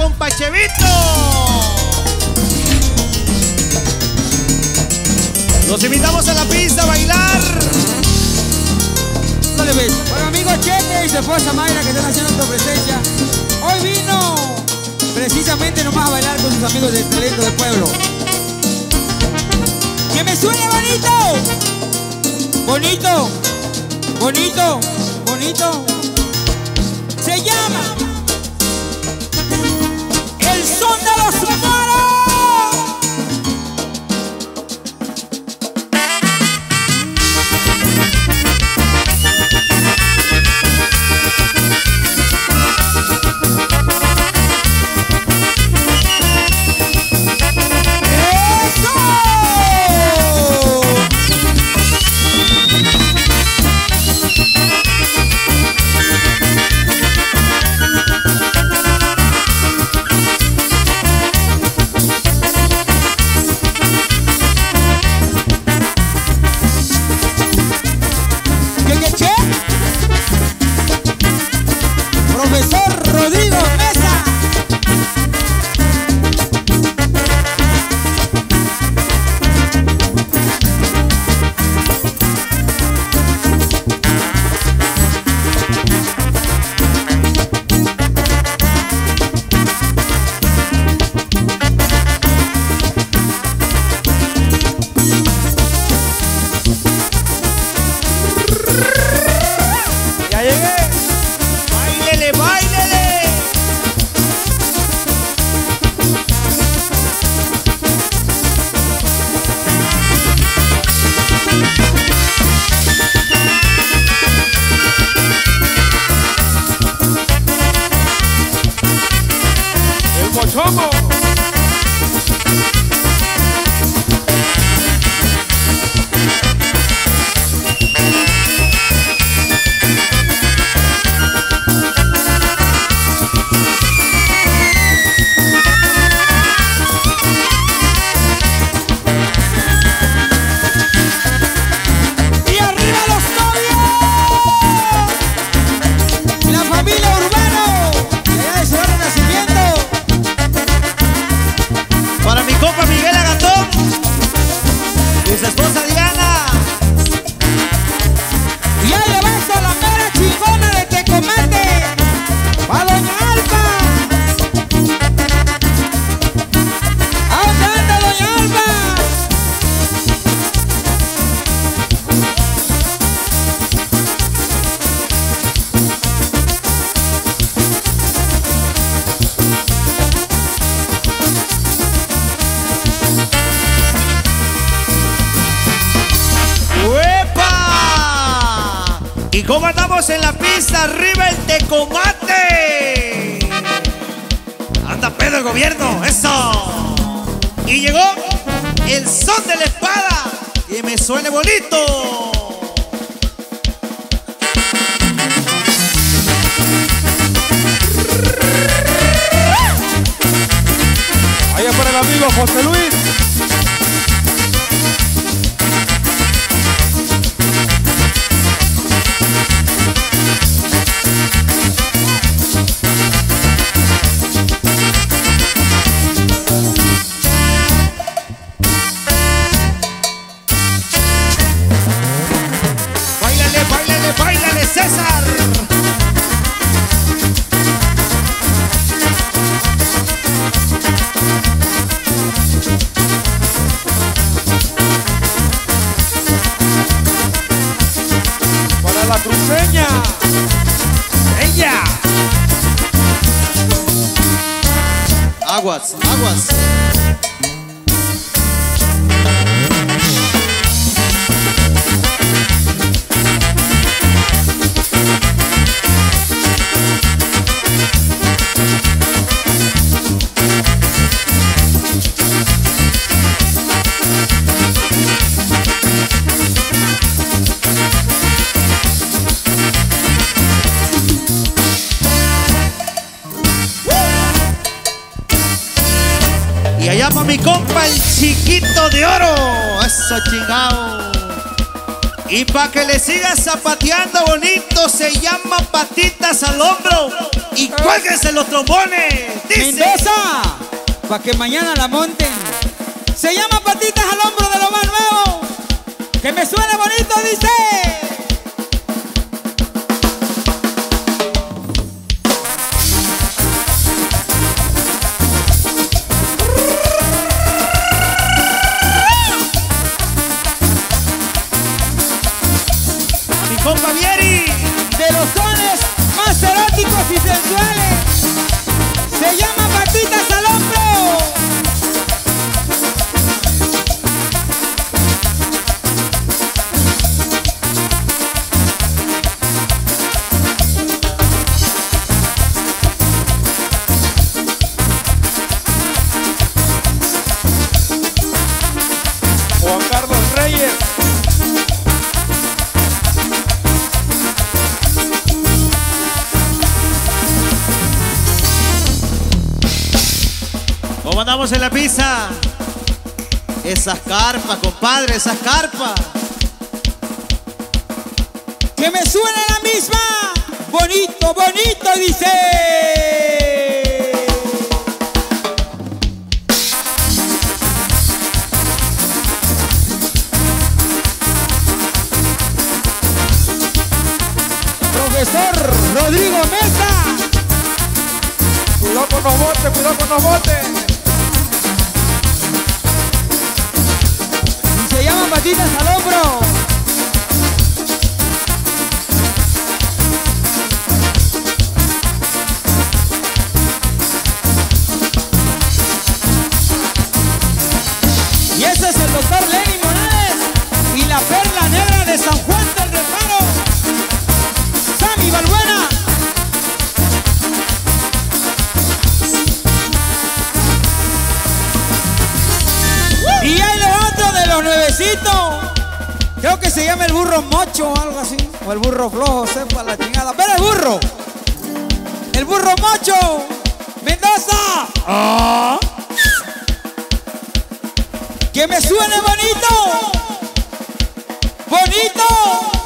con Pachevito. Los invitamos a la pista a bailar. Dale, pues. Bueno, amigo Chete y su esposa Mayra que están haciendo tu presencia. Hoy vino precisamente nomás a bailar con sus amigos del talento del pueblo. ¡Que me suene bonito! Bonito, bonito, bonito. Se llama Son cómo andamos en la pista? ¡Arriba el tecomate! Anda pedo el gobierno, eso. Y llegó el son de la espada. Que me suene bonito. Allá para el amigo José Luis. Aguas, aguas. El chiquito de oro. Eso chingado. Y para que le siga zapateando bonito, se llama patitas al hombro. Y cuélguense los trombones. Dice. Mendoza para que mañana la monten. Se llama Patitas al hombro de lo más nuevo. Que me suene bonito, dice. ¿Cómo andamos en la pista? Esas carpas, compadre, esas carpas. Que me suene la misma. Bonito, bonito, dice. Profesor Rodrigo Mesa. Cuidado con los botes, cuidado con los botes. Llama Creo que se llama el burro mocho o algo así. O el burro flojo, sepa la chingada. Pero el burro. El burro mocho. Mendoza. Que me suene. Bonito. Bonito.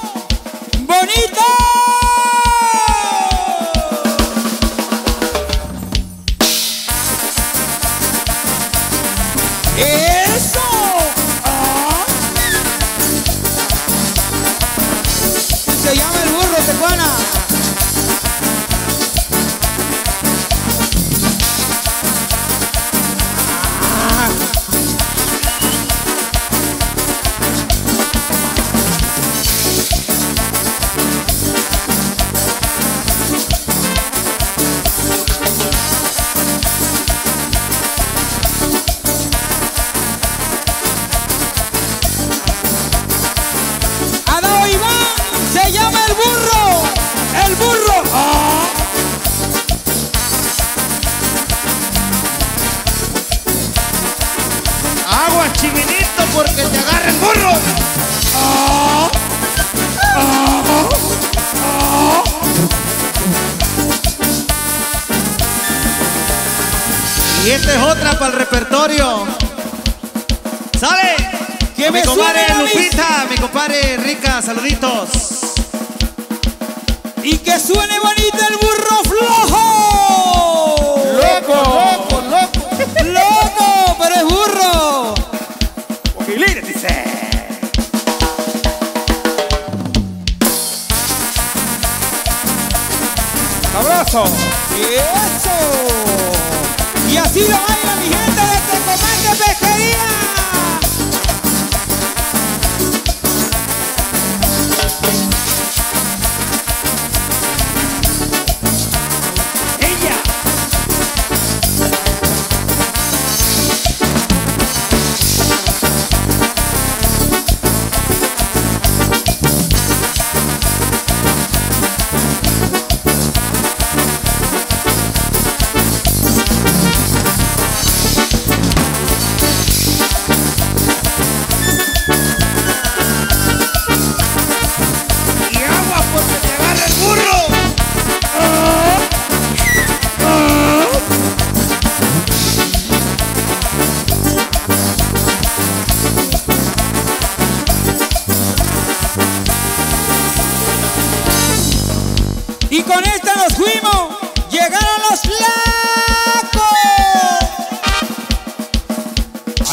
Agua, chivinito, porque te agarra el burro. Y esta es otra para el repertorio. ¡Sale! Que mi me compadre Lupita, mi compadre Rica, saluditos. Y que suene bonito el burro flojo.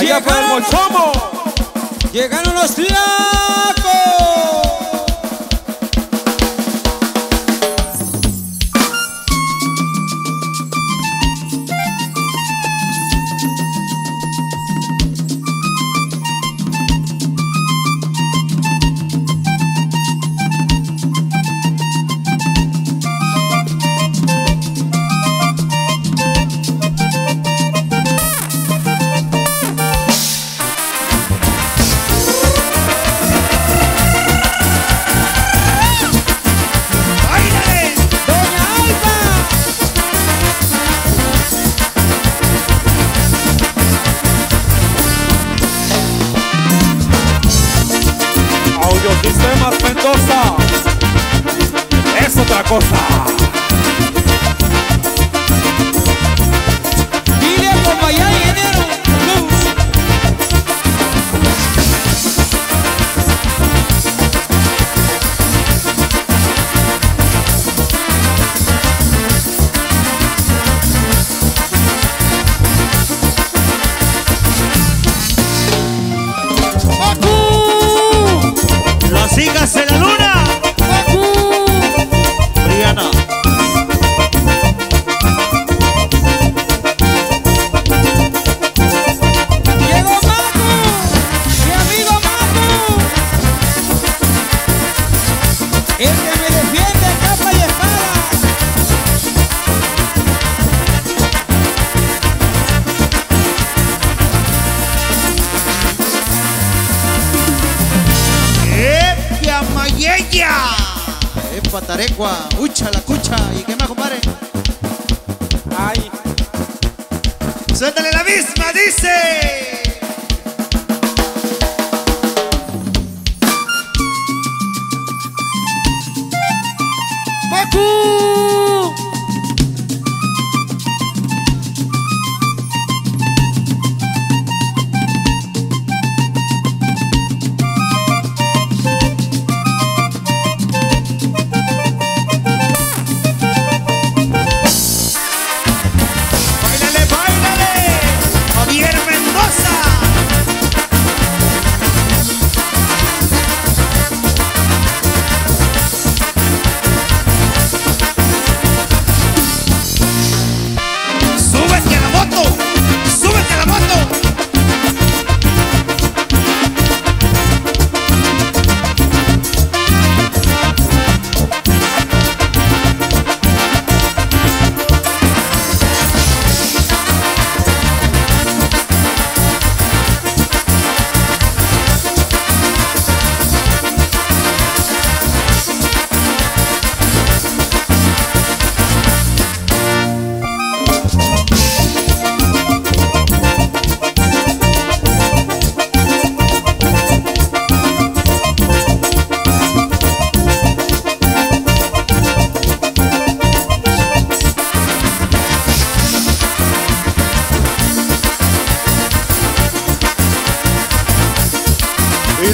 Allá por el Llegaron-. Llegaron los flacos. Es Tarecua! ¡Ucha la cucha! ¿Y qué más, compadre? Ay. ¡Suéltale la misma! ¡Dice! Macu.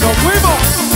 ¡Nos fuimos!